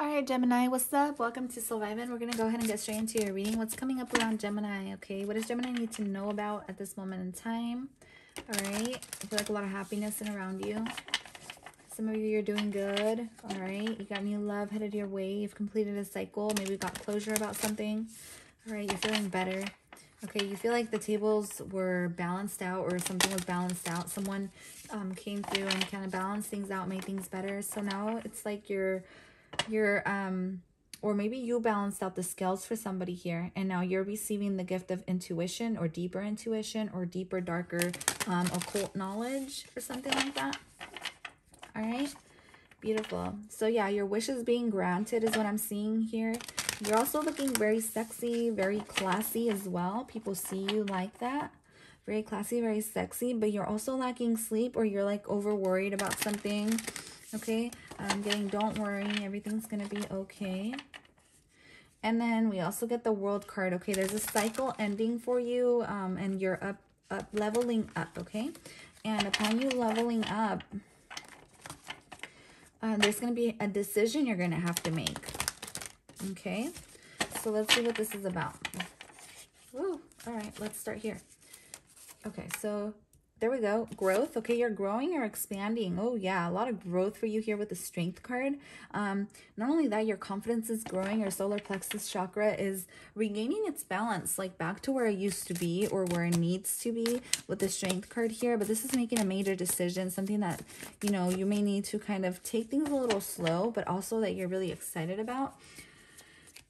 All right, Gemini, what's up? Welcome to Soul Vibin. We're going to go ahead and get straight into your reading. What's coming up around Gemini, okay? What does Gemini need to know about at this moment in time? All right. I feel like a lot of happiness in around you. Some of you, you're doing good. All right. You got new love headed your way. You've completed a cycle. Maybe you got closure about something. All right. You're feeling better. Okay. You feel like the tables were balanced out or something was balanced out. Someone um, came through and kind of balanced things out, made things better. So now it's like you're you're um or maybe you balanced out the scales for somebody here and now you're receiving the gift of intuition or deeper intuition or deeper darker um occult knowledge or something like that. All right? Beautiful. So yeah your wish is being granted is what i'm seeing here. You're also looking very sexy very classy as well. People see you like that. Very classy very sexy but you're also lacking sleep or you're like over worried about something okay i'm getting don't worry everything's gonna be okay. And then we also get the world card okay? There's a cycle ending for you um and you're up up leveling up okay? And upon you leveling up uh, there's going to be a decision you're going to have to make okay? So let's see what this is about. Woo. all right let's start here. Okay so there we go. Growth. Okay, you're growing, you're expanding. Oh, yeah, a lot of growth for you here with the strength card. Um, not only that, your confidence is growing. Your solar plexus chakra is regaining its balance, like back to where it used to be or where it needs to be with the strength card here. But this is making a major decision, something that, you know, you may need to kind of take things a little slow, but also that you're really excited about.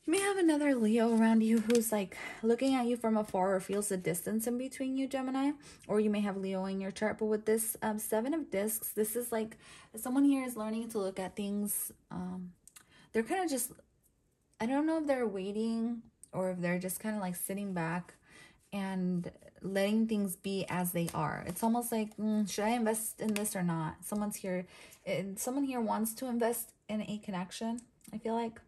You may have another Leo around you who's like looking at you from afar or feels the distance in between you, Gemini. Or you may have Leo in your chart. But with this um, Seven of Discs, this is like someone here is learning to look at things. Um, they're kind of just, I don't know if they're waiting or if they're just kind of like sitting back and letting things be as they are. It's almost like, mm, should I invest in this or not? Someone's here, someone here wants to invest in a connection, I feel like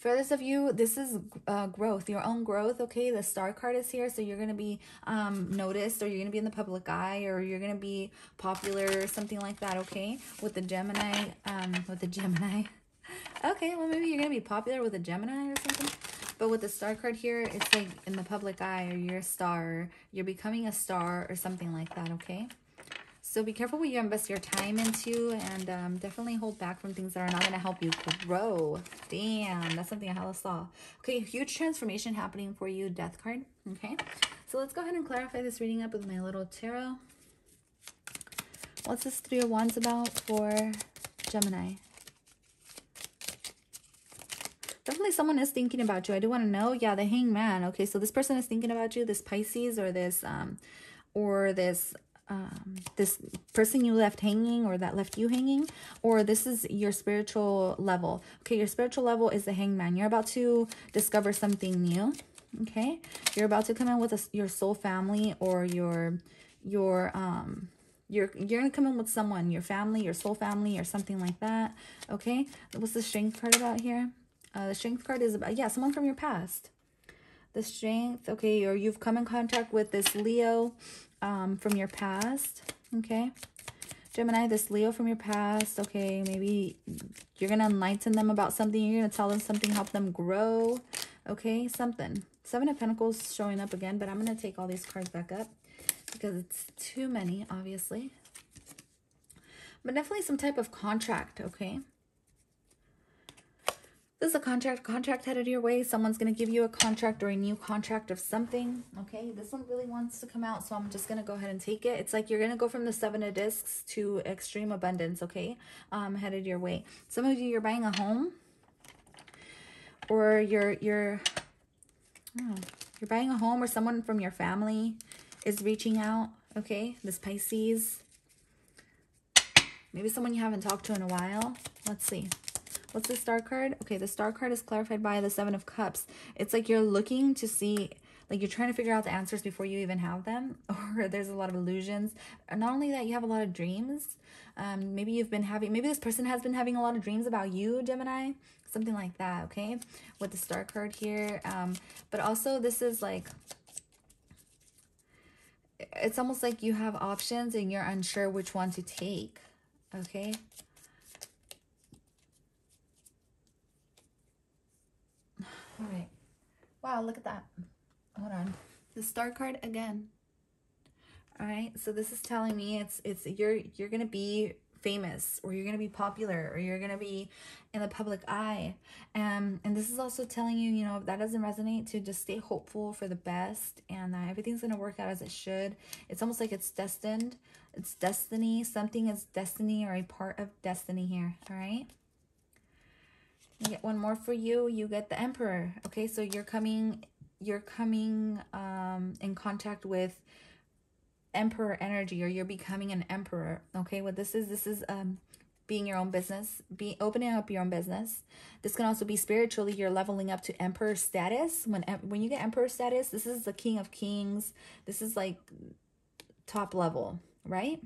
for those of you, this is uh, growth, your own growth, okay? The star card is here, so you're going to be um, noticed or you're going to be in the public eye or you're going to be popular or something like that, okay? With the Gemini, um, with the Gemini. Okay, well, maybe you're going to be popular with a Gemini or something. But with the star card here, it's like in the public eye or you're a star, you're becoming a star or something like that, okay? So be careful what you invest your time into and um, definitely hold back from things that are not going to help you grow. Damn, that's something I hella saw. Okay, huge transformation happening for you, death card. Okay, so let's go ahead and clarify this reading up with my little tarot. What's this Three of Wands about for Gemini? Definitely someone is thinking about you. I do want to know. Yeah, the hangman. Okay, so this person is thinking about you, this Pisces or this, um, or this um, this person you left hanging or that left you hanging, or this is your spiritual level. Okay, your spiritual level is the hangman. You're about to discover something new. Okay, you're about to come in with a, your soul family or your your um you're you're gonna come in with someone, your family, your soul family, or something like that. Okay, what's the strength card about here? Uh, the strength card is about yeah, someone from your past. The strength, okay, or you've come in contact with this Leo um, from your past, okay? Gemini, this Leo from your past, okay, maybe you're going to enlighten them about something. You're going to tell them something, help them grow, okay? Something. Seven of Pentacles showing up again, but I'm going to take all these cards back up because it's too many, obviously. But definitely some type of contract, okay? This is a contract, contract headed your way. Someone's going to give you a contract or a new contract of something. Okay, this one really wants to come out, so I'm just going to go ahead and take it. It's like you're going to go from the seven of discs to extreme abundance, okay, um, headed your way. Some of you, you're buying a home or you're, you're, oh, you're buying a home or someone from your family is reaching out, okay, this Pisces. Maybe someone you haven't talked to in a while. Let's see. What's the star card? Okay, the star card is clarified by the seven of cups. It's like you're looking to see, like you're trying to figure out the answers before you even have them. Or there's a lot of illusions. Not only that, you have a lot of dreams. Um, maybe you've been having, maybe this person has been having a lot of dreams about you, Gemini. Something like that, okay? With the star card here. Um, but also this is like, it's almost like you have options and you're unsure which one to take, okay? All right. Wow, look at that. Hold on. The star card again. All right. So this is telling me it's it's you're you're going to be famous or you're going to be popular or you're going to be in the public eye. Um, and this is also telling you, you know, if that doesn't resonate, to just stay hopeful for the best and that everything's going to work out as it should. It's almost like it's destined. It's destiny. Something is destiny or a part of destiny here. All right. Get one more for you. You get the emperor. Okay. So you're coming, you're coming um, in contact with emperor energy or you're becoming an emperor okay what this is this is um being your own business be opening up your own business this can also be spiritually you're leveling up to emperor status when when you get emperor status this is the king of kings this is like top level right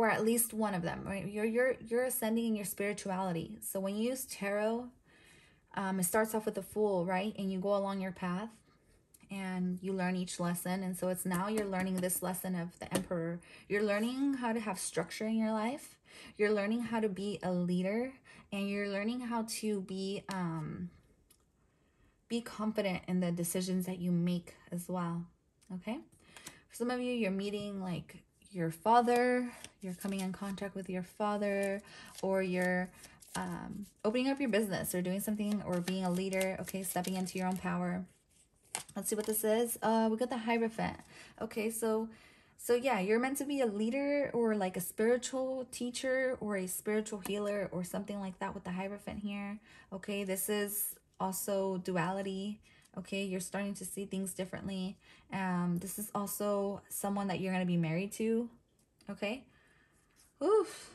or at least one of them right you're you're you're ascending in your spirituality so when you use tarot um it starts off with the fool right and you go along your path and you learn each lesson. And so it's now you're learning this lesson of the emperor. You're learning how to have structure in your life. You're learning how to be a leader and you're learning how to be um be confident in the decisions that you make as well. Okay? For some of you, you're meeting like your father, you're coming in contact with your father, or you're um, opening up your business or doing something or being a leader, okay, stepping into your own power. Let's see what this is. Uh, we got the Hierophant. Okay, so so yeah, you're meant to be a leader or like a spiritual teacher or a spiritual healer or something like that with the Hierophant here. Okay, this is also duality. Okay, you're starting to see things differently. Um, this is also someone that you're gonna be married to. Okay. Oof.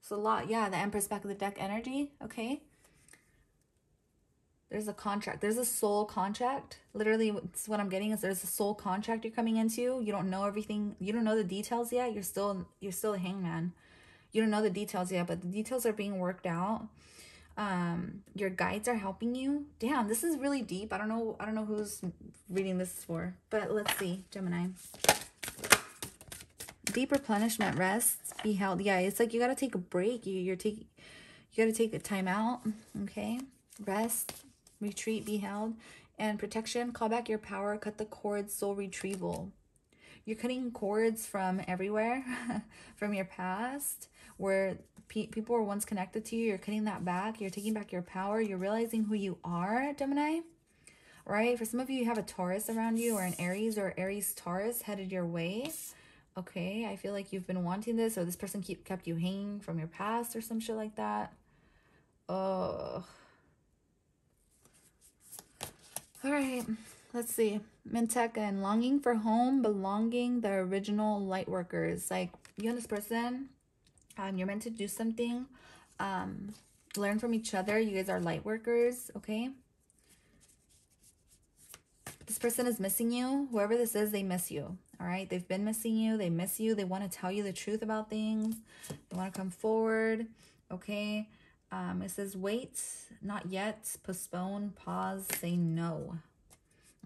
It's a lot. Yeah, the Empress back of the deck energy. Okay there's a contract there's a soul contract literally what i'm getting is there's a soul contract you're coming into you don't know everything you don't know the details yet you're still you're still a hangman you don't know the details yet but the details are being worked out um your guides are helping you. Damn this is really deep. I don't know i don't know who's reading this for but let's see gemini. Deep replenishment rest be held yeah it's like you got to take a break. You you're taking you got to take a time out okay? Rest retreat be held, and protection, call back your power, cut the cords, soul retrieval. You're cutting cords from everywhere, from your past, where pe- people were once connected to you. You're cutting that back. You're taking back your power. You're realizing who you are, Gemini. Right? For some of you, you have a Taurus around you, or an Aries or Aries Taurus headed your way. Okay, I feel like you've been wanting this, or this person keep kept you hanging from your past, or some shit like that. Oh. All right, let's see. Mintaka and longing for home, belonging, the original light workers. Like you and this person, um, you're meant to do something. Um, learn from each other. You guys are light workers, okay? This person is missing you. Whoever this is, they miss you. All right. They've been missing you. They miss you. They want to tell you the truth about things. They want to come forward. Okay. Um, it says wait, not yet, postpone, pause, say no.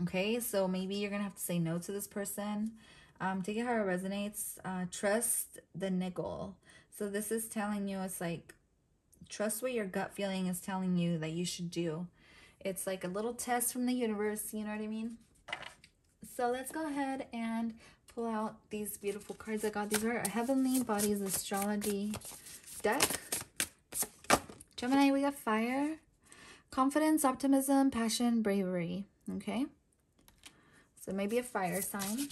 Okay, so maybe you're going to have to say no to this person. Um, take it how it resonates. Uh, trust the niggle. So this is telling you, it's like, trust what your gut feeling is telling you that you should do. It's like a little test from the universe, you know what I mean? So let's go ahead and pull out these beautiful cards I got. These are a Heavenly Bodies Astrology deck. Gemini, we got fire, confidence, optimism, passion, bravery. Okay. So maybe a fire sign.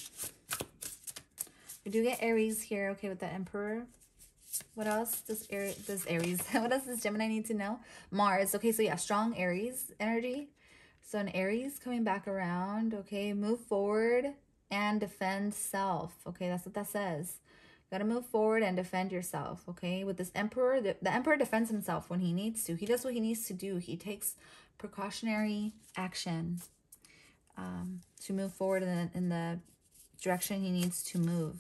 We do get Aries here, okay, with the Emperor. What else does Aries, does Aries, what else does Gemini need to know? Mars, okay, so yeah, strong Aries energy. So an Aries coming back around, okay, move forward and defend self. Okay, that's what that says You got to move forward and defend yourself okay with this emperor the, the emperor defends himself when he needs to he does what he needs to do he takes precautionary action um, to move forward in the, in the direction he needs to move.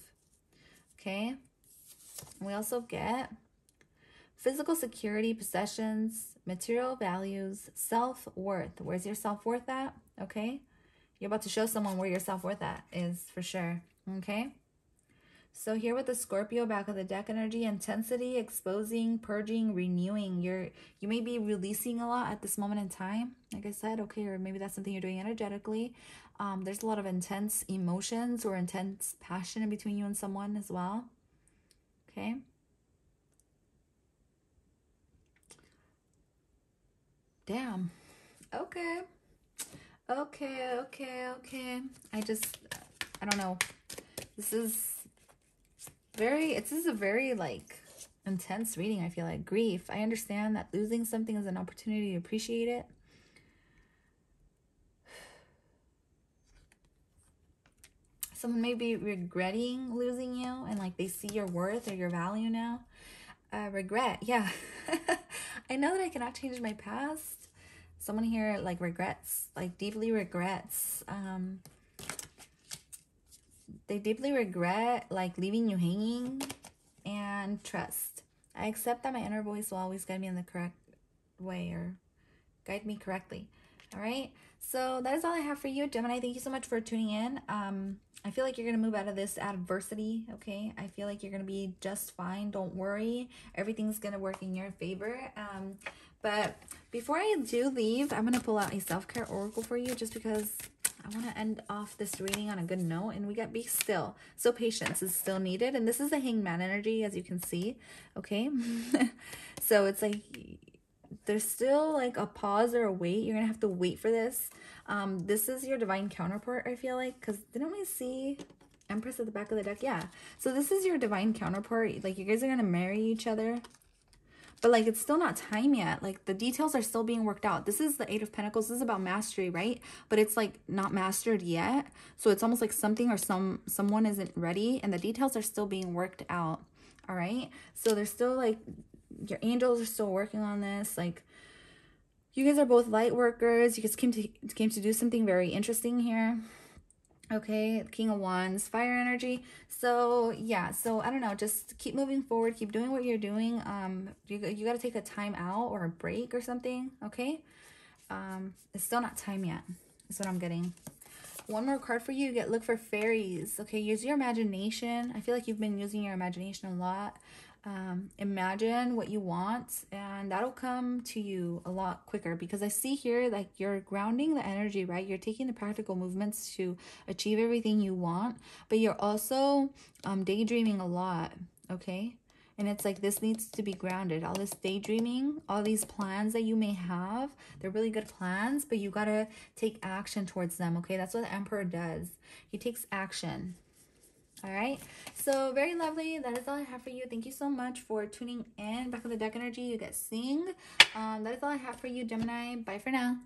Okay? We also get physical security possessions material values self-worth. Where's your self-worth at? Okay? You're about to show someone where your self-worth at is for sure. Okay So here with the Scorpio back of the deck energy, intensity, exposing, purging, renewing. You're you may be releasing a lot at this moment in time. Like I said, okay, or maybe that's something you're doing energetically. Um, there's a lot of intense emotions or intense passion in between you and someone as well. Okay. Damn. Okay. Okay, okay, okay. I just I don't know. This is very, it's this is a very like intense reading, I feel like. Grief. I understand that losing something is an opportunity to appreciate it. Someone may be regretting losing you and like they see your worth or your value now. Uh, regret, yeah. I know that I cannot change my past. Someone here like regrets, like deeply regrets. Um, they deeply regret like leaving you hanging and trust. I accept that my inner voice will always guide me in the correct way or guide me correctly. All right. So that is all I have for you, Gemini. Thank you so much for tuning in. Um, I feel like you're going to move out of this adversity, okay? I feel like you're going to be just fine. Don't worry. Everything's going to work in your favor. Um, but before I do leave, I'm going to pull out a self-care oracle for you just because I want to end off this reading on a good note. And we got be still. So patience is still needed. And this is the hangman energy, as you can see. Okay. so it's like there's still like a pause or a wait. You're going to have to wait for this. Um, this is your divine counterpart, I feel like. Because didn't we see Empress at the back of the deck? Yeah. So this is your divine counterpart. Like you guys are going to marry each other but like it's still not time yet. Like the details are still being worked out. This is the eight of pentacles. This is about mastery right? But it's like not mastered yet. So it's almost like something or some someone isn't ready and the details are still being worked out. All right? So there's still like your angels are still working on this. Like you guys are both light workers. You guys came to came to do something very interesting here okay king of wands fire energy. So yeah so i don't know just keep moving forward keep doing what you're doing. Um you, you got to take a time out or a break or something okay? Um it's still not time yet is what i'm getting. One more card for you. you get look for fairies okay? Use your imagination. I feel like you've been using your imagination a lot um, imagine what you want and that'll come to you a lot quicker because I see here like you're grounding the energy, right? You're taking the practical movements to achieve everything you want, but you're also um, daydreaming a lot, okay? And it's like this needs to be grounded. All this daydreaming, all these plans that you may have, they're really good plans, but you got to take action towards them, okay? That's what the Emperor does. He takes action all right. So very lovely. That is all i have for you. Thank you so much for tuning in. Back of the deck energy. You get sing. Um that is all i have for you gemini. Bye for now